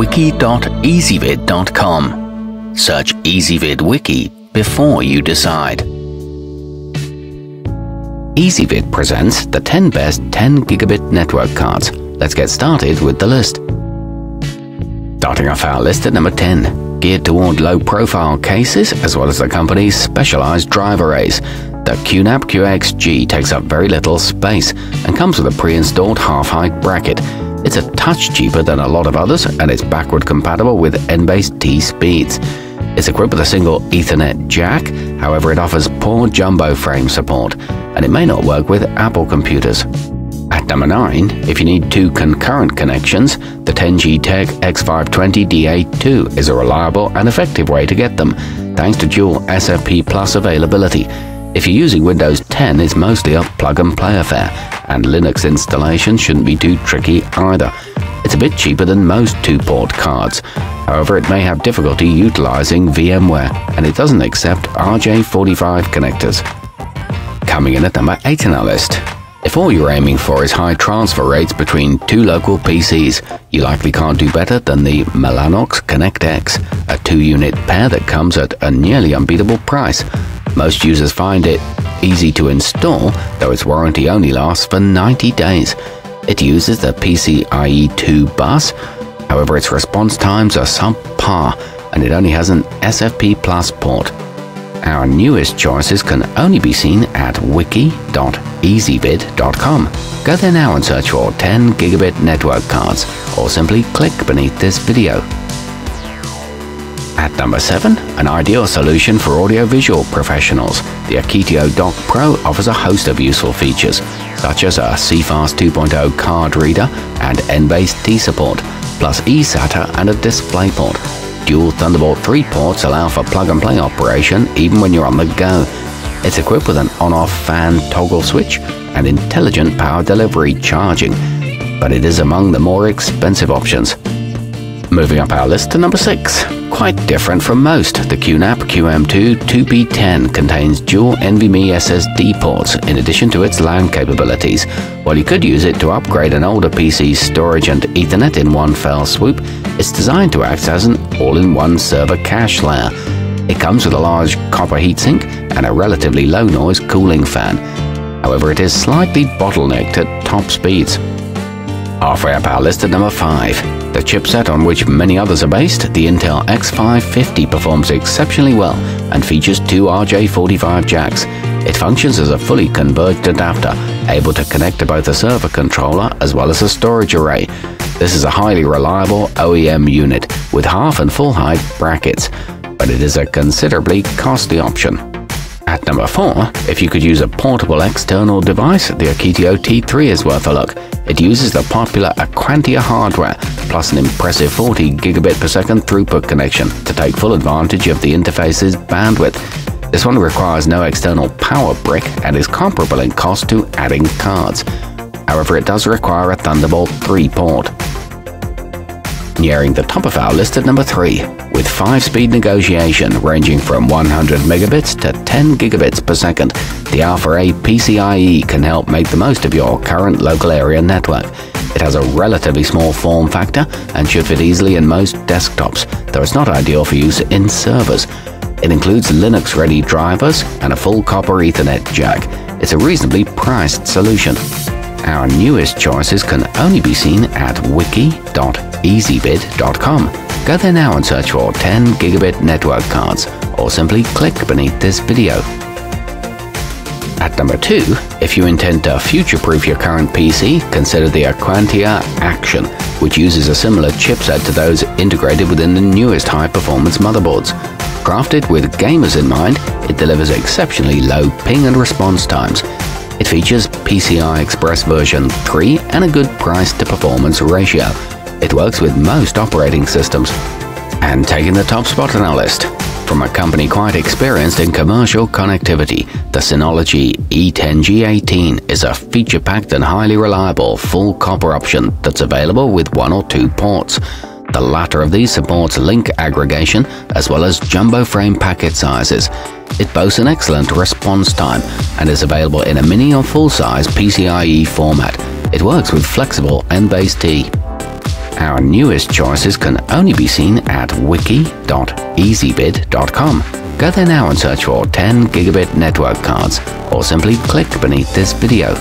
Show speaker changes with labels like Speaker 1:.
Speaker 1: wiki.ezvid.com. Search Ezvid Wiki before you decide. Ezvid presents the 10 best 10 gigabit network cards. Let's get started with the list. Starting off our list at number 10, geared toward low profile cases as well as the company's specialized drive arrays. The QNAP QXG takes up very little space and comes with a pre-installed half-height bracket. It's a touch cheaper than a lot of others and it's backward compatible with NBASE-T speeds. It's equipped with a single Ethernet jack, however it offers poor jumbo frame support, and it may not work with Apple computers. At number 9, if you need two concurrent connections, the 10Gtek X520DA2 is a reliable and effective way to get them, thanks to dual SFP Plus availability. If you're using Windows 10, is mostly a plug-and-play affair, and Linux installation shouldn't be too tricky either. It's a bit cheaper than most two-port cards. However, it may have difficulty utilizing VMware, and it doesn't accept RJ45 connectors. Coming in at number 8 on our list. If all you're aiming for is high transfer rates between two local PCs, you likely can't do better than the Mellanox Connect X, a two-unit pair that comes at a nearly unbeatable price. Most users find it easy to install, though its warranty only lasts for 90 days. It uses the PCIe 2 bus, however its response times are subpar and it only has an SFP Plus port. Our newest choices can only be seen at wiki.ezvid.com. Go there now and search for 10 gigabit network cards, or simply click beneath this video. At number 7, an ideal solution for audiovisual professionals, the Akitio Dock Pro offers a host of useful features, such as a CFast 2.0 card reader and NBASE-T support, plus eSATA and a DisplayPort. Dual Thunderbolt 3 ports allow for plug-and-play operation even when you're on the go. It's equipped with an on-off fan toggle switch and intelligent power delivery charging, but it is among the more expensive options. Moving up our list to number 6. Quite different from most, the QNAP QM2 2P10 contains dual NVMe SSD ports in addition to its LAN capabilities. While you could use it to upgrade an older PC's storage and Ethernet in one fell swoop, it's designed to act as an all-in-one server cache layer. It comes with a large copper heatsink and a relatively low noise cooling fan. However, it is slightly bottlenecked at top speeds. Halfway up our list at number 5. The chipset on which many others are based, the Intel X550 performs exceptionally well and features two RJ45 jacks. It functions as a fully converged adapter, able to connect to both a server controller as well as a storage array. This is a highly reliable OEM unit with half and full height brackets, but it is a considerably costly option. At number 4, if you could use a portable external device, the Akitio T3 is worth a look. It uses the popular Aquantia hardware, plus an impressive 40 gigabit per second throughput connection to take full advantage of the interface's bandwidth. This one requires no external power brick and is comparable in cost to adding cards. However, it does require a Thunderbolt 3 port. Nearing the top of our list at number 3, with 5-speed negotiation ranging from 100 megabits to 10 gigabits per second, the Alfa A PCIe can help make the most of your current local area network. It has a relatively small form factor and should fit easily in most desktops, though it's not ideal for use in servers. It includes Linux-ready drivers and a full copper Ethernet jack. It's a reasonably priced solution. Our newest choices can only be seen at wiki.ezvid.com. Go there now and search for 10 gigabit network cards, or simply click beneath this video. At number 2, if you intend to future-proof your current PC, consider the Aquantia AQtion, which uses a similar chipset to those integrated within the newest high-performance motherboards. Crafted with gamers in mind, it delivers exceptionally low ping and response times. It features PCI Express version 3 and a good price to performance ratio. It works with most operating systems. And taking the top spot on our list, from a company quite experienced in commercial connectivity, the Synology E10G18 is a feature-packed and highly reliable full copper option that's available with one or two ports. The latter of these supports link aggregation as well as jumbo frame packet sizes. It boasts an excellent response time and is available in a mini or full-size PCIe format. It works with flexible NBASE-T. Our newest choices can only be seen at wiki.ezvid.com. Go there now and search for 10 gigabit network cards or simply click beneath this video.